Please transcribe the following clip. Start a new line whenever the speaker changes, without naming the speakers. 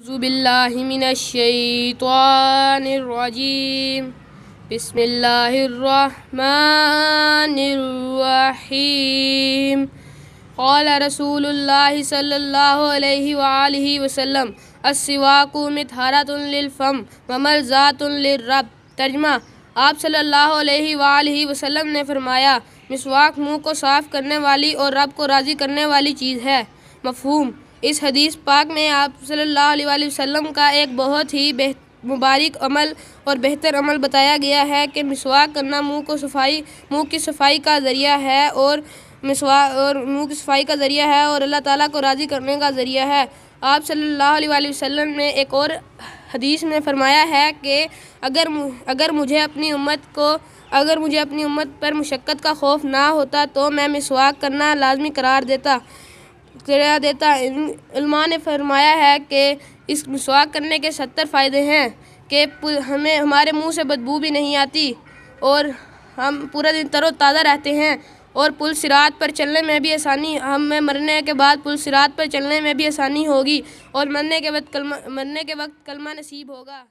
أعوذ بالله من الشيطان الرجيم. بسم الله الرحمن الرحيم. قال رسول الله صلى الله عليه وآله وسلم، السواك مطهرة للفم ومرزات للرب. ترجمہ، آپ صلی اللہ علیہ وآلہ وسلم نے فرمایا، مسواک منہ کو صاف کرنے والی اور رب کو راضی کرنے والی چیز ہے. مفہوم اس حدیث پاک میں آپ صلی اللہ علیہ وآلہ وسلم کا ایک بہت ہی مبارک عمل اور بہتر عمل بتایا گیا ہے کہ مسواک کرنا منہ کو صفائی، منہ کی صفائی کا ذریعہ ہے اور مسواک اور منہ کی صفائی کا ذریعہ ہے اور اللہ تعالیٰ کو راضی کرنے کا ذریعہ ہے۔ آپ صلی اللہ علیہ وآلہ وسلم نے ایک اور حدیث میں فرمایا ہے کہ اگر اگر مجھے اپنی امت کو، اگر مجھے اپنی امت پر مشقت کا خوف نہ ہوتا تو میں مسواک کرنا لازمی قرار دیتا۔ دیتا علماء نے فرمایا ہے کہ اس مسواک کرنے کے ستر فائدے ہیں کہ ہمیں، ہمارے منہ سے بدبو بھی نہیں آتی اور ہم پورا دن تر و تازہ رہتے ہیں اور پل سرات پر چلنے میں بھی آسانی ہمیں مرنے کے بعد پل سرات پر چلنے میں بھی آسانی ہوگی اور مرنے کے وقت کلمہ، مرنے کے وقت کلمہ نصیب ہوگا۔